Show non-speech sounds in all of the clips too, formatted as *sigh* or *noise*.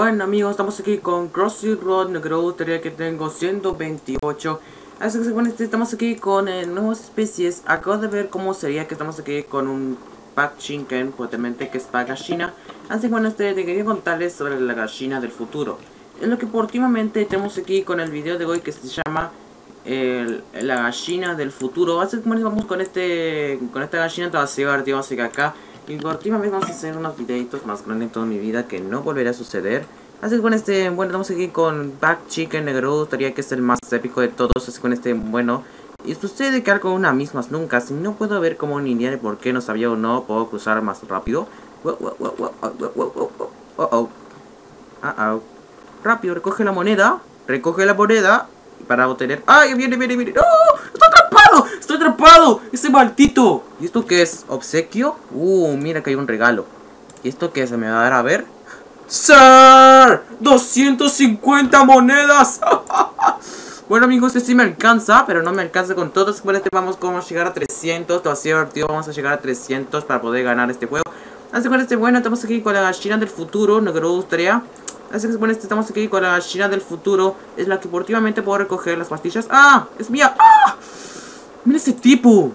Bueno amigos, estamos aquí con Crossy Road, creo gustaría que tengo 128 Así que bueno, este, estamos aquí con eh, nuevas especies. Acabo de ver cómo sería que estamos aquí con un Pack Shinken, potentemente que es Pack Gallina. Así que bueno, este, te quería contarles sobre la gallina del futuro. Es lo que últimamente tenemos aquí con el video de hoy que se llama La gallina del futuro. Así que bueno, vamos con este con esta gallina, te va a divertido, así que acá y por última vez vamos a hacer unos videitos más grandes en toda mi vida que no volverá a suceder. Así que con este, bueno, estamos aquí con Back Chicken Negro, gustaría que es el más épico de todos. Así con este, bueno, y sucede que con una mismas nunca. Si no puedo ver cómo ni idea de por qué no sabía o no, puedo cruzar más rápido. Uh oh. Uh oh. Rápido, recoge la moneda. Recoge la moneda. Para obtener. ¡Ay! Viene, viene, viene. ¡No! ¡Estoy atrapado! ¡Ese maldito! ¿Y esto qué es? ¿Obsequio? Uh, mira que hay un regalo. ¿Y esto qué es? ¿Se me va a dar a ver? ¡Sir! ¡250 monedas! *laughs* bueno amigos, este sí me alcanza, pero no me alcanza con todos. Bueno, este vamos a llegar a 300. Todo así divertido, vamos a llegar a 300 para poder ganar este juego. Así que este bueno, estamos aquí con la gallina del futuro, no que gustaría. Así que bueno, este, estamos aquí con la gallina del futuro. Es la que últimamente puedo recoger las pastillas. ¡Ah! ¡Es mía! ¡Ah! ¡Mira ese tipo!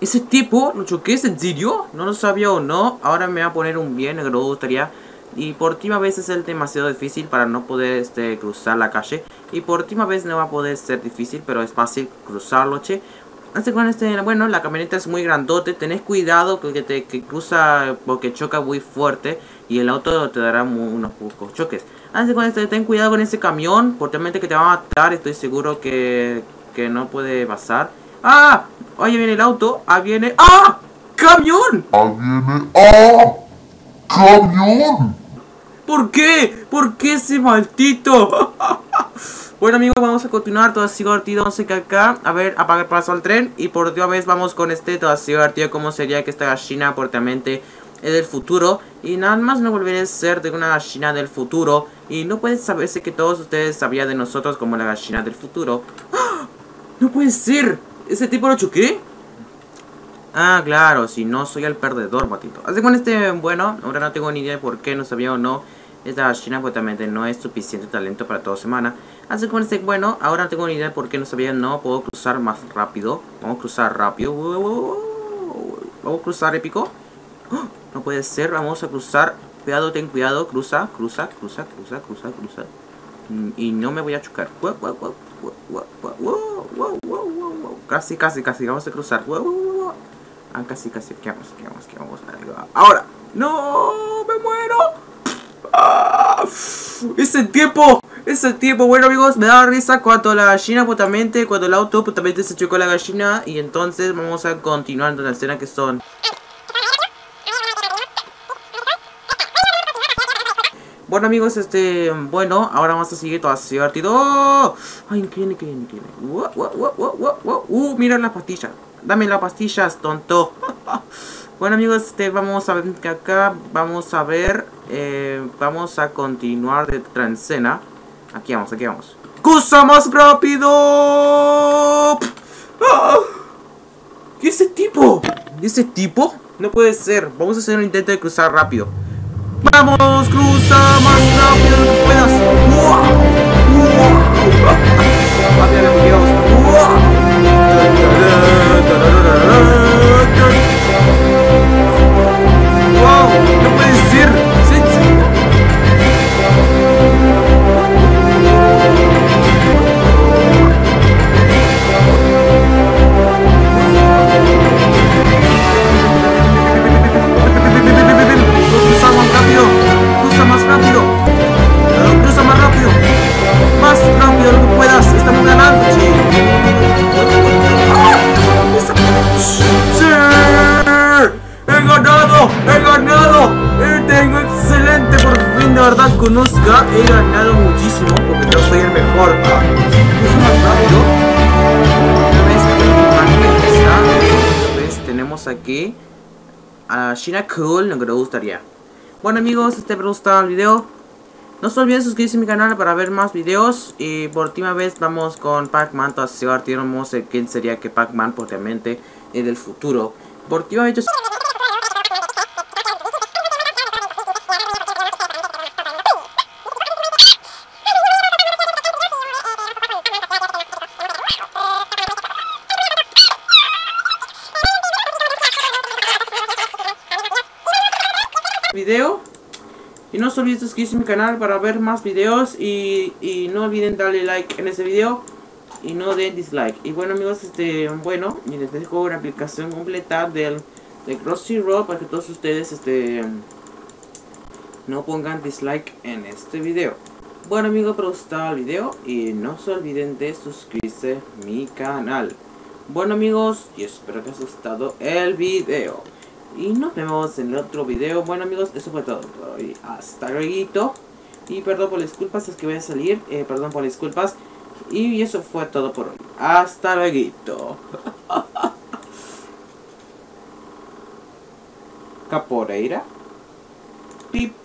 Ese tipo, lo choqué, ¿es en serio? No lo sabía o no. Ahora me va a poner un bien, me gustaría. Y por última vez es el demasiado difícil para no poder este, cruzar la calle. Y por última vez no va a poder ser difícil, pero es fácil cruzarlo, che. Así que este, bueno, la camioneta es muy grandote. Tenés cuidado que te que cruza porque choca muy fuerte. Y el auto te dará unos pocos choques. Así que este, ten cuidado con ese camión. Porque que te va a matar. Estoy seguro que, que no puede pasar. ¡Ah! Ahí viene el auto. Ahí viene. ¡Ah! ¡Camión! Ahí viene. ¡Ah! ¡Camión! ¿Por qué? ¿Por qué ese maldito? *laughs* bueno amigos, vamos a continuar. Todo así divertido. sé que acá. A ver, apagar paso al tren. Y por última vez vamos con este. Todo así divertido. ¿Cómo sería que esta gallina portamente es del futuro? Y nada más no volveré a ser de una gallina del futuro. Y no puede saberse que todos ustedes sabían de nosotros como la gallina del futuro. ¡No puede ser! ¿Ese tipo lo choqué? Ah, claro, si no soy el perdedor, matito. Así con este, bueno, ahora no tengo ni idea de por qué no sabía o no. Esta China pues también no es suficiente talento para toda semana. Así con este, bueno, ahora no tengo ni idea de por qué no sabía, no puedo cruzar más rápido. Vamos a cruzar rápido. Vamos a cruzar épico. ¡Oh! No puede ser, vamos a cruzar. Cuidado, ten cuidado, cruza, cruza, cruza, cruza, cruza, cruza. Y no me voy a chocar. Casi, casi, casi. Vamos a cruzar. Ah, casi, casi. ¿Qué vamos? ¿Qué vamos? Ahora. ¡No! ¡Me muero! ¡Ah! ¡Ese tiempo! Ese tiempo, bueno amigos, me da risa cuando la gallina putamente, cuando el auto putamente se chocó la gallina Y entonces vamos a continuar en la escena que son Bueno amigos, este, bueno, ahora vamos a seguir todo así divertido. Ay, que viene, que viene, que viene. Uh, mira la pastilla. Dame las pastillas, tonto. *laughs* bueno amigos, este, vamos a ver que acá vamos a ver, eh, vamos a continuar de transcena. Aquí vamos, aquí vamos. ¡Cosa más rápido! ¡Ah! ¿Qué es ese tipo? ¿Qué ¿Ese tipo? No puede ser. Vamos a hacer un intento de cruzar rápido. ¡Vamos! ¡Cruza yo el mejor. Es más rápido. Tenemos aquí a Shina Cool, lo que nos gustaría. Bueno amigos, este me gustado el video. No se olviden suscribirse a mi canal para ver más videos. Y por última vez vamos con Pac-Man. Así vamos a quién sería que Pac-Man, porque obviamente es del futuro. Por última vez video. Y no se olviden suscribirse a mi canal para ver más videos. Y, y no olviden darle like en ese video. Y no den dislike. Y bueno amigos, este, bueno, y les dejo una aplicación completa del, de Crossy Road para que todos ustedes este no pongan dislike en este video. Bueno amigos, pero está el video y no se olviden de suscribirse a mi canal. Bueno amigos, y espero que os haya gustado el video. Y nos vemos en el otro video. Bueno amigos, eso fue todo por hoy. Hasta luego. Y perdón por las disculpas, es que voy a salir. Eh, perdón por las disculpas. Y eso fue todo por hoy. Hasta luego. *laughs* Caporeira. Pip.